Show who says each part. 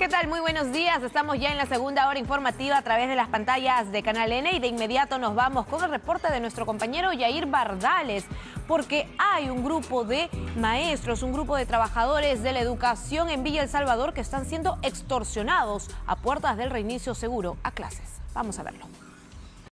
Speaker 1: ¿Qué tal? Muy buenos días. Estamos ya en la segunda hora informativa a través de las pantallas de Canal N y de inmediato nos vamos con el reporte de nuestro compañero Yair Bardales, porque hay un grupo de maestros, un grupo de trabajadores de la educación en Villa El Salvador que están siendo extorsionados a puertas del reinicio seguro a clases. Vamos a verlo.